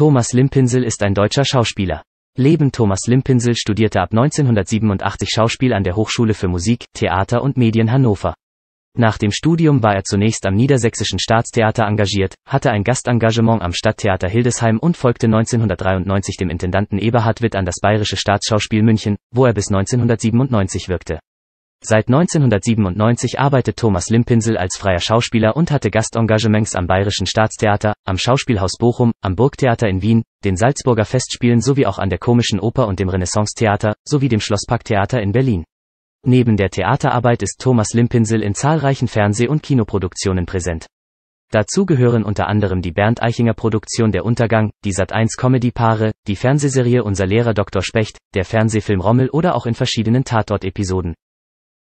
Thomas Limpinsel ist ein deutscher Schauspieler. Leben Thomas Limpinsel studierte ab 1987 Schauspiel an der Hochschule für Musik, Theater und Medien Hannover. Nach dem Studium war er zunächst am Niedersächsischen Staatstheater engagiert, hatte ein Gastengagement am Stadttheater Hildesheim und folgte 1993 dem Intendanten Eberhard Witt an das Bayerische Staatsschauspiel München, wo er bis 1997 wirkte. Seit 1997 arbeitet Thomas Limpinsel als freier Schauspieler und hatte Gastengagements am Bayerischen Staatstheater, am Schauspielhaus Bochum, am Burgtheater in Wien, den Salzburger Festspielen sowie auch an der Komischen Oper und dem Renaissance-Theater, sowie dem Schlossparktheater in Berlin. Neben der Theaterarbeit ist Thomas Limpinsel in zahlreichen Fernseh- und Kinoproduktionen präsent. Dazu gehören unter anderem die Bernd Eichinger Produktion Der Untergang, die Sat1 Comedy Paare, die Fernsehserie Unser Lehrer Dr. Specht, der Fernsehfilm Rommel oder auch in verschiedenen Tatort-Episoden.